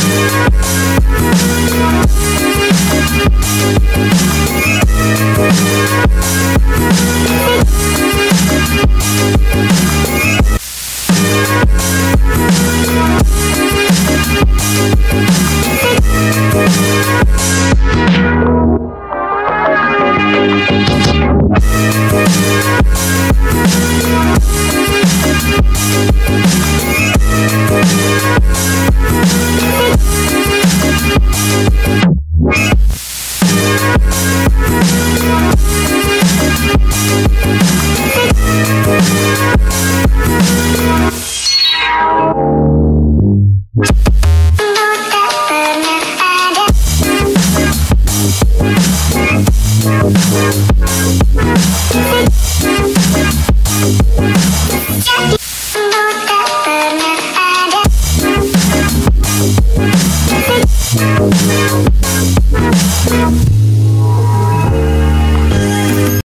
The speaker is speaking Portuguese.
Música Música